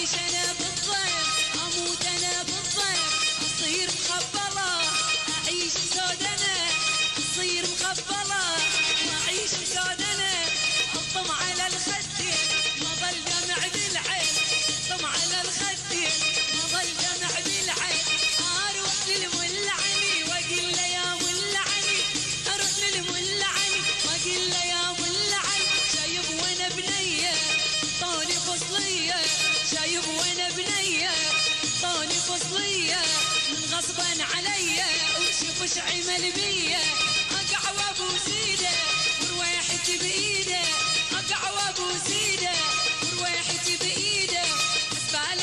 She said. اقع وابو سيدة وروايحتي بإيدة اقع وابو سيدة وروايحتي بإيدة اسبع